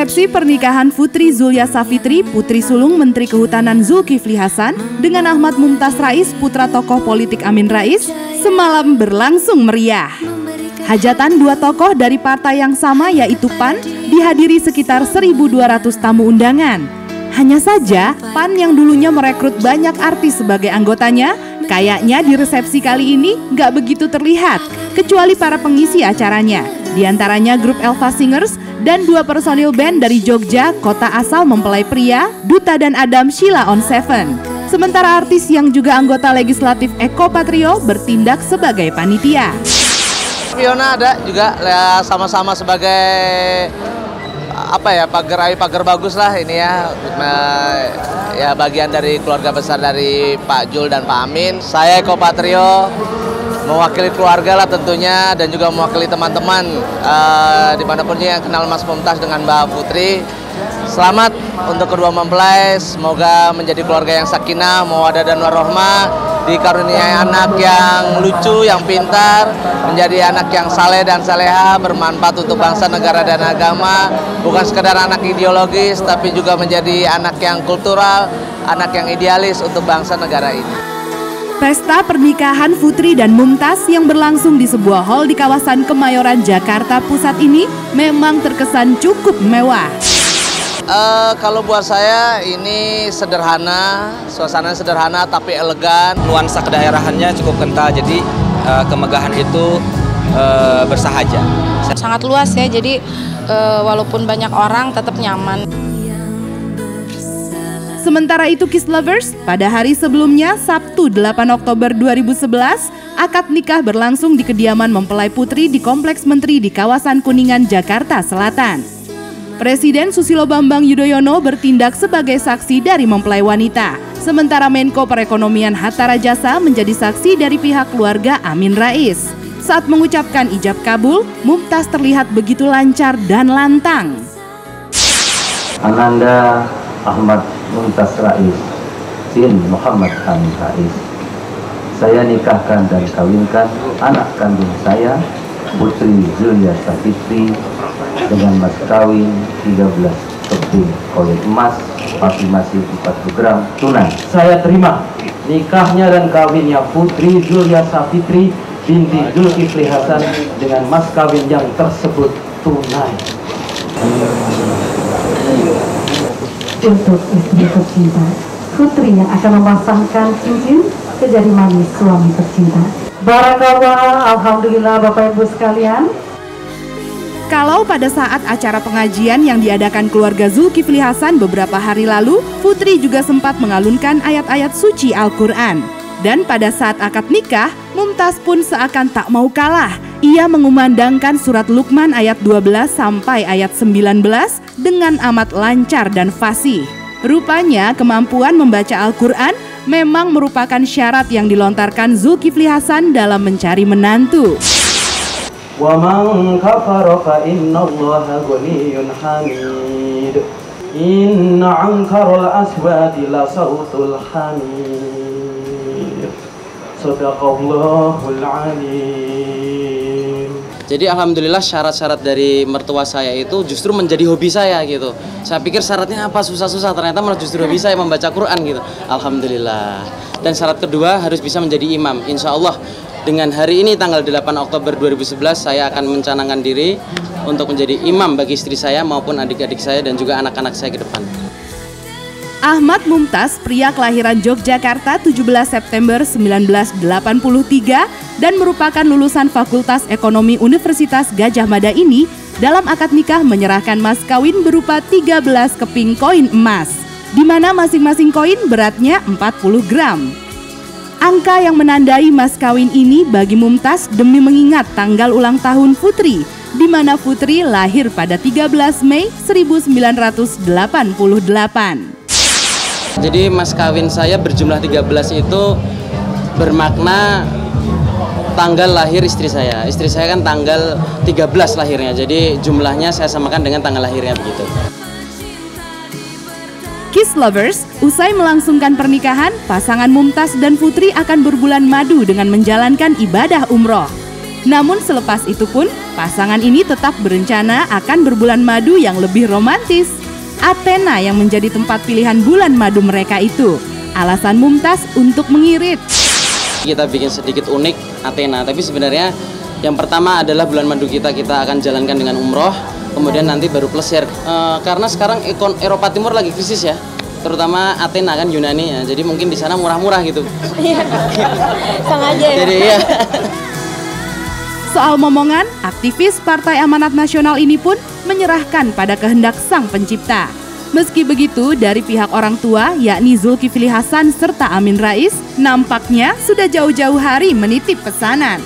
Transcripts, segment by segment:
Resepsi pernikahan Putri Zulya Safitri, Putri Sulung Menteri Kehutanan Zulkifli Hasan dengan Ahmad Mumtaz Rais, putra tokoh politik Amin Rais, semalam berlangsung meriah. Hajatan dua tokoh dari partai yang sama yaitu PAN dihadiri sekitar 1.200 tamu undangan. Hanya saja, PAN yang dulunya merekrut banyak artis sebagai anggotanya, kayaknya di resepsi kali ini nggak begitu terlihat, kecuali para pengisi acaranya. Di antaranya grup Elva Singers dan dua personil band dari Jogja, kota asal mempelai pria, Duta dan Adam Sheila on Seven. Sementara artis yang juga anggota legislatif Eko Patrio bertindak sebagai panitia. Fiona ada juga ya sama-sama sebagai apa ya pagar pagar bagus lah ini ya ya bagian dari keluarga besar dari Pak Jul dan Pak Amin. Saya Eko Patrio mewakili keluarga lah tentunya dan juga mewakili teman-teman uh, di mana pun yang kenal Mas Mumtaz dengan Mbak Putri. Selamat untuk kedua mempelai, semoga menjadi keluarga yang sakinah, mawadah dan warohmah, dikaruniai anak yang lucu, yang pintar, menjadi anak yang saleh dan saleha, bermanfaat untuk bangsa, negara dan agama, bukan sekedar anak ideologis, tapi juga menjadi anak yang kultural, anak yang idealis untuk bangsa negara ini. Pesta pernikahan Putri dan Mumtaz yang berlangsung di sebuah hall di kawasan Kemayoran, Jakarta Pusat ini memang terkesan cukup mewah. Uh, kalau buat saya ini sederhana, suasana sederhana tapi elegan. Nuansa kedaerahannya cukup kental, jadi uh, kemegahan itu uh, bersahaja. Sangat luas ya, jadi uh, walaupun banyak orang tetap nyaman. Sementara itu Kiss Lovers, pada hari sebelumnya Sabtu 8 Oktober 2011, akad nikah berlangsung di kediaman mempelai putri di Kompleks Menteri di kawasan Kuningan, Jakarta Selatan. Presiden Susilo Bambang Yudhoyono bertindak sebagai saksi dari mempelai wanita, sementara Menko Perekonomian Hatta Rajasa menjadi saksi dari pihak keluarga Amin Rais. Saat mengucapkan ijab kabul, Mumtaz terlihat begitu lancar dan lantang. Ananda Ahmad Mumtaz Rais bin Muhammad Amin Rais saya nikahkan dan kawinkan anak kandung saya Putri Zulia Safitri dengan mas kawin 13 keping koin emas tapi masih 40 gram tunai. Saya terima nikahnya dan kawinnya Putri Zulia Safitri binti Zulkifli Hasan dengan mas kawin yang tersebut tunai untuk istri tercinta, putri yang akan memasangkan cincin ke jari manis suami tercinta. Barakallah, Alhamdulillah Bapak Ibu sekalian. Kalau pada saat acara pengajian yang diadakan keluarga Zulkifli Hasan beberapa hari lalu, Putri juga sempat mengalunkan ayat-ayat suci Al-Quran. Dan pada saat akad nikah, Mumtaz pun seakan tak mau kalah ia mengumandangkan surat Luqman ayat 12 sampai ayat 19 dengan amat lancar dan fasih. Rupanya kemampuan membaca Al-Quran memang merupakan syarat yang dilontarkan Zulkifli Hasan dalam mencari menantu. Jadi alhamdulillah syarat-syarat dari mertua saya itu justru menjadi hobi saya gitu. Saya pikir syaratnya apa susah-susah ternyata malah justru hobi saya membaca Quran gitu. Alhamdulillah. Dan syarat kedua harus bisa menjadi imam. Insya Allah dengan hari ini tanggal 8 Oktober 2011 saya akan mencanangkan diri untuk menjadi imam bagi istri saya maupun adik-adik saya dan juga anak-anak saya ke depan. Ahmad Mumtaz, pria kelahiran Yogyakarta 17 September 1983 dan merupakan lulusan Fakultas Ekonomi Universitas Gajah Mada ini dalam akad nikah menyerahkan mas kawin berupa 13 keping koin emas, di mana masing-masing koin beratnya 40 gram. Angka yang menandai mas kawin ini bagi Mumtaz demi mengingat tanggal ulang tahun Putri, di mana Putri lahir pada 13 Mei 1988. Jadi mas kawin saya berjumlah 13 itu bermakna tanggal lahir istri saya. Istri saya kan tanggal 13 lahirnya. Jadi jumlahnya saya samakan dengan tanggal lahirnya begitu. Kiss Lovers, usai melangsungkan pernikahan, pasangan Mumtaz dan Putri akan berbulan madu dengan menjalankan ibadah umroh. Namun selepas itu pun, pasangan ini tetap berencana akan berbulan madu yang lebih romantis. Athena yang menjadi tempat pilihan bulan madu mereka itu. Alasan Mumtaz untuk mengirit. Kita bikin sedikit unik Athena, tapi sebenarnya yang pertama adalah bulan madu kita kita akan jalankan dengan umroh, kemudian nanti baru plesir. E, karena sekarang ekon Eropa Timur lagi krisis ya, terutama Athena kan Yunani ya, jadi mungkin di sana murah-murah gitu. Iya, sengaja ya. Jadi iya. Soal momongan, aktivis Partai Amanat Nasional ini pun menyerahkan pada kehendak sang pencipta. Meski begitu, dari pihak orang tua, yakni Zulkifli Hasan serta Amin Rais, nampaknya sudah jauh-jauh hari menitip pesanan.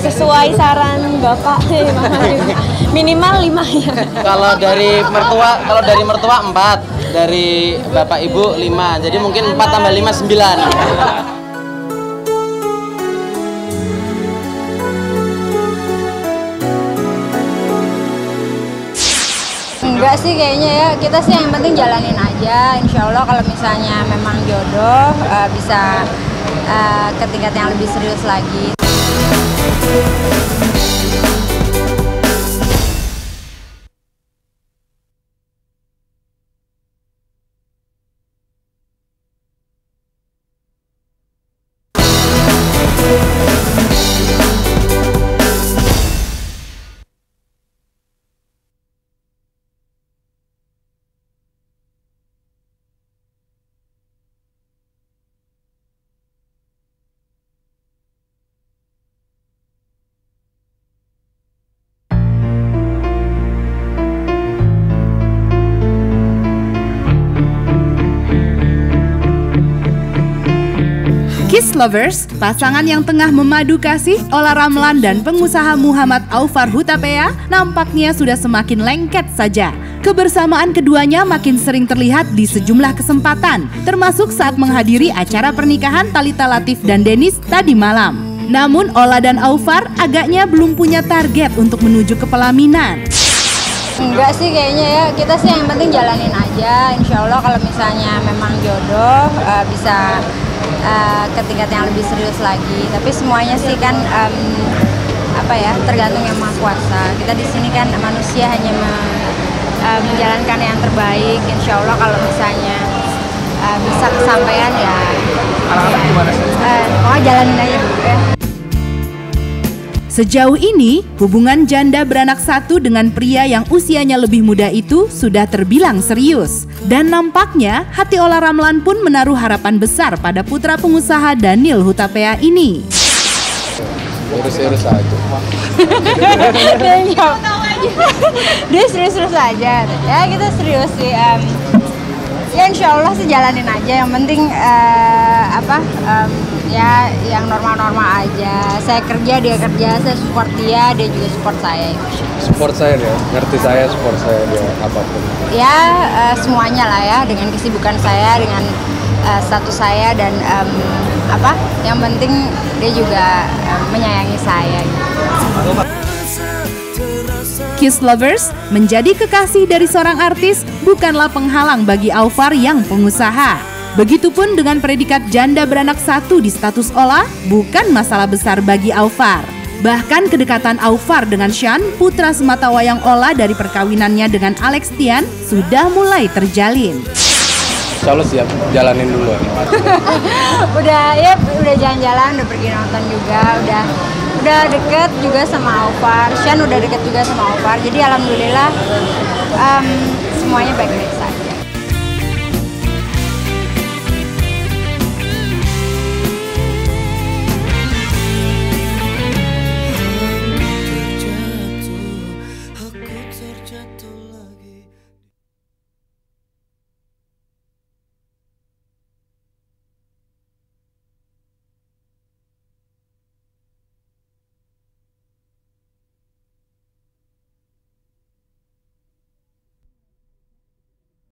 Sesuai saran Bapak, minimal lima ya. Kalau dari mertua, kalau dari mertua empat, dari bapak ibu lima, jadi mungkin empat tambah lima sembilan. Enggak sih kayaknya ya, kita sih yang penting jalanin aja. Insya Allah kalau misalnya memang jodoh uh, bisa uh, ke tingkat yang lebih serius lagi. Kiss Lovers, pasangan yang tengah memadu kasih Ola Ramlan dan pengusaha Muhammad Aufar Hutapea nampaknya sudah semakin lengket saja. Kebersamaan keduanya makin sering terlihat di sejumlah kesempatan, termasuk saat menghadiri acara pernikahan Talita Latif dan Denis tadi malam. Namun Ola dan Aufar agaknya belum punya target untuk menuju ke pelaminan. Enggak sih kayaknya ya, kita sih yang penting jalanin aja. Insya Allah kalau misalnya memang jodoh uh, bisa uh, ke tingkat yang lebih serius lagi. Tapi semuanya sih kan um, apa ya tergantung yang maha kuasa. Kita di sini kan manusia hanya me, uh, menjalankan yang terbaik. Insya Allah kalau misalnya uh, bisa kesampaian ya. Sih? Uh, jalanin aja ya. Sejauh ini, hubungan janda beranak satu dengan pria yang usianya lebih muda itu sudah terbilang serius. Dan nampaknya hati Ola Ramlan pun menaruh harapan besar pada putra pengusaha Daniel Hutapea ini. Urus-urus aja. Dia serius-serius aja. Ya kita serius sih. Um, ya insya Allah sih jalanin aja. Yang penting uh, apa? Um, ya yang normal-normal aja saya kerja dia kerja saya support dia dia juga support saya support saya ya ngerti saya support saya dia apa pun ya uh, semuanya lah ya dengan kesibukan saya dengan uh, status saya dan um, apa yang penting dia juga um, menyayangi saya gitu. Kiss Lovers menjadi kekasih dari seorang artis bukanlah penghalang bagi Alvar yang pengusaha. Begitupun dengan predikat janda beranak satu di status Ola bukan masalah besar bagi Alvar. Bahkan kedekatan Alvar dengan Shan, putra sematawayang Ola dari perkawinannya dengan Alex Tian, sudah mulai terjalin. Insya Allah siap jalanin dulu. udah ya udah jalan-jalan, udah pergi nonton juga, udah udah deket juga sama Alvar, Shan udah deket juga sama Alvar, jadi alhamdulillah um, semuanya baik-baik saja.